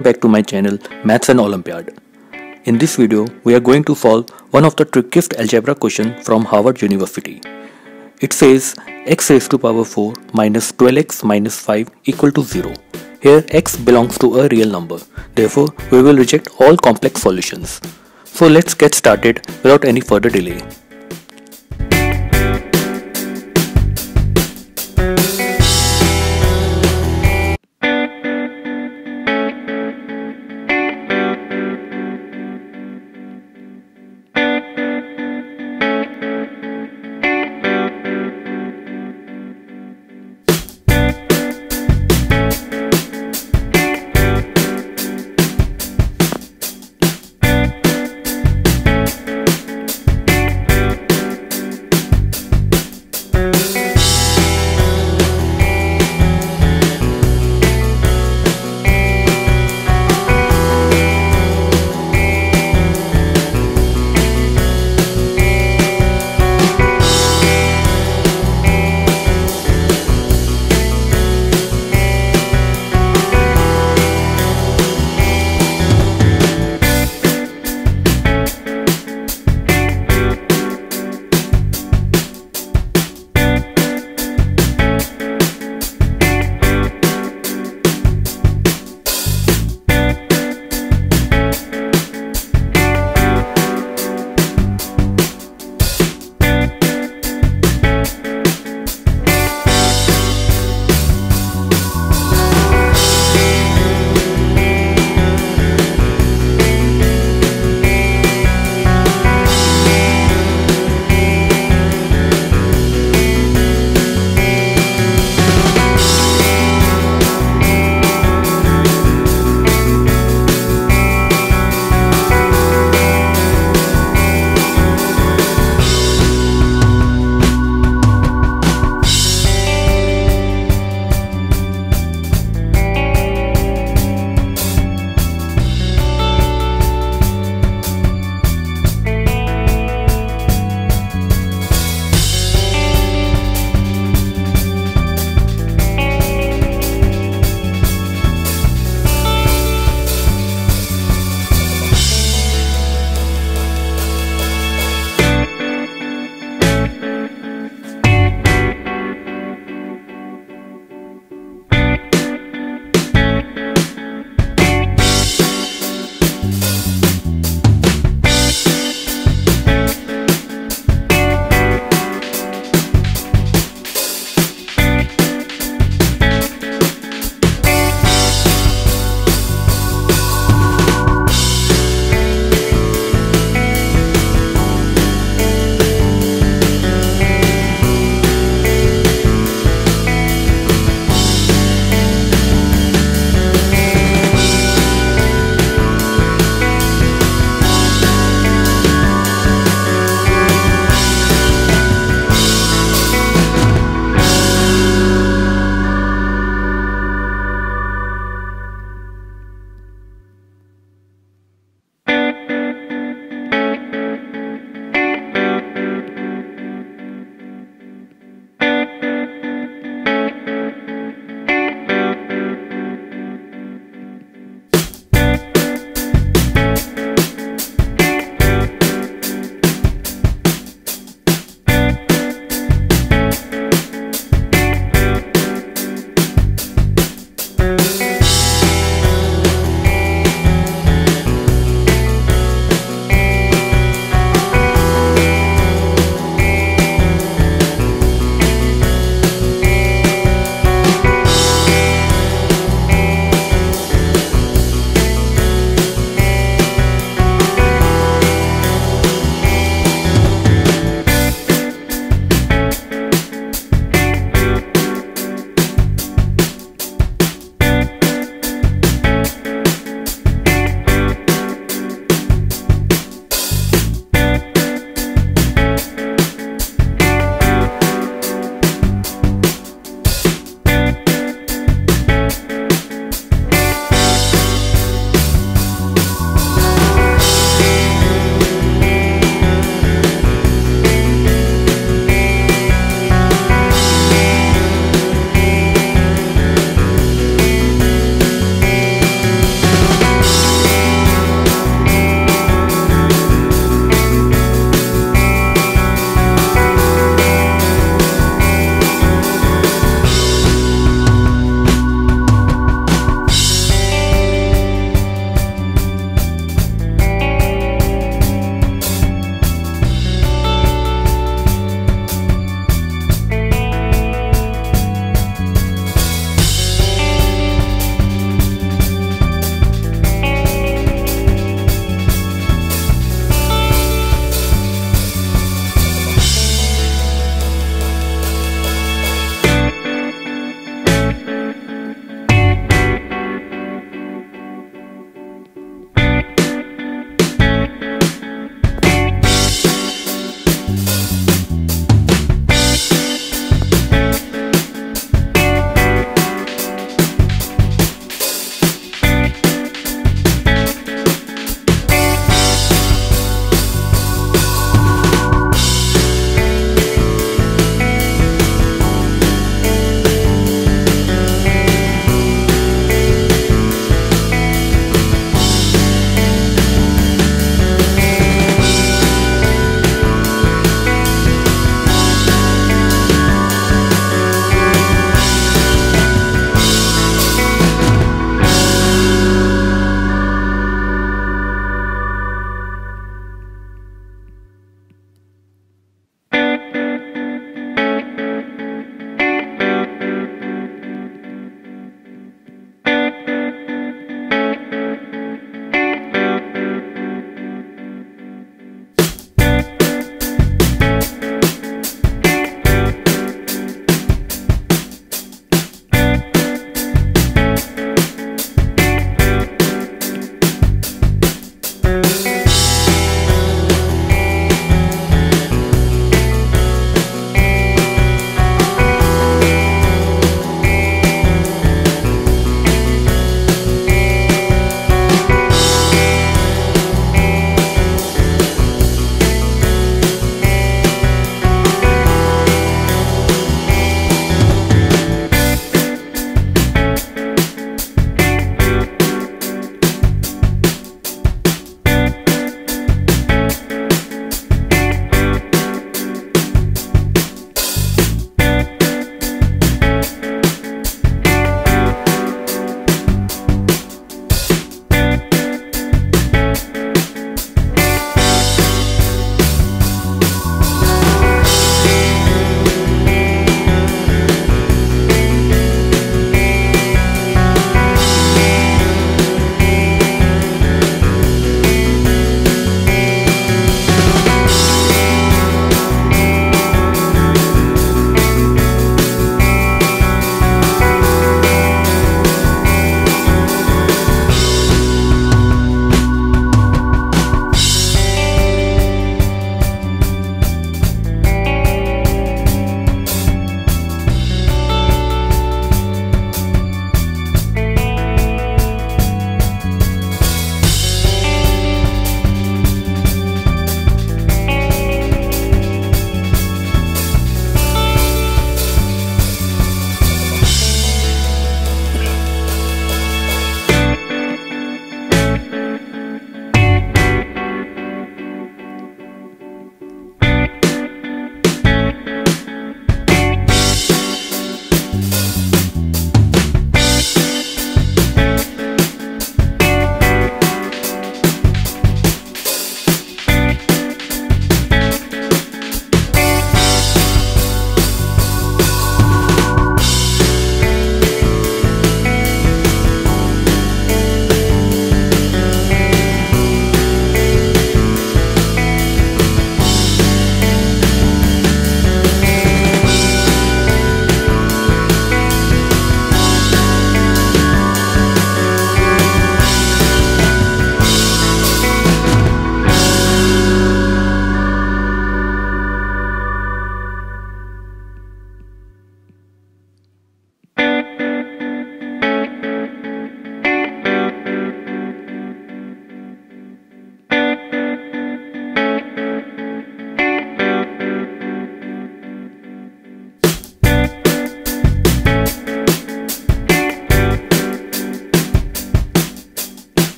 back to my channel Maths and Olympiad. In this video, we are going to solve one of the trickiest algebra question from Harvard University. It says x raised to power 4 minus 12x minus 5 equal to 0. Here x belongs to a real number. Therefore, we will reject all complex solutions. So let's get started without any further delay.